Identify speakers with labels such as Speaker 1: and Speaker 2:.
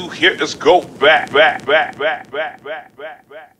Speaker 1: do here is go back, back, back, back, back, back, back, back.